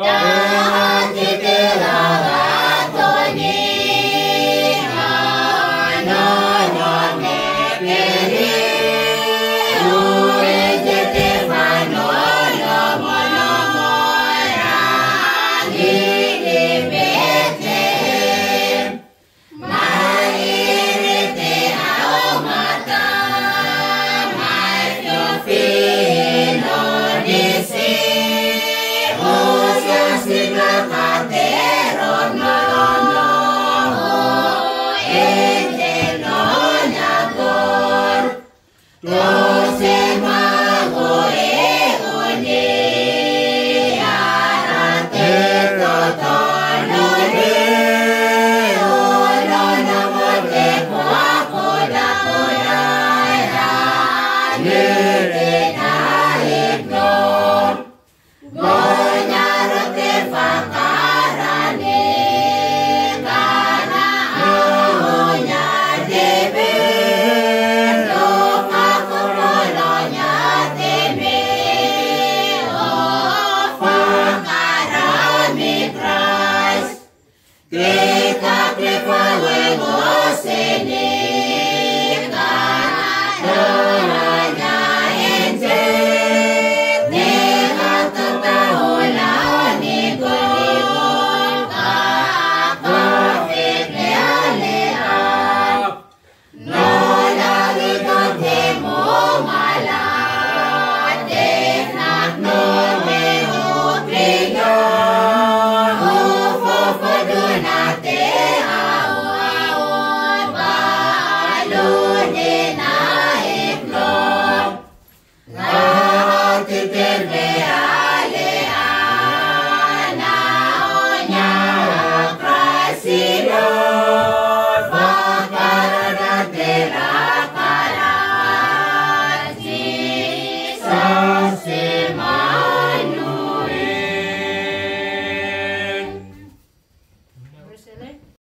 Oh. Go! Que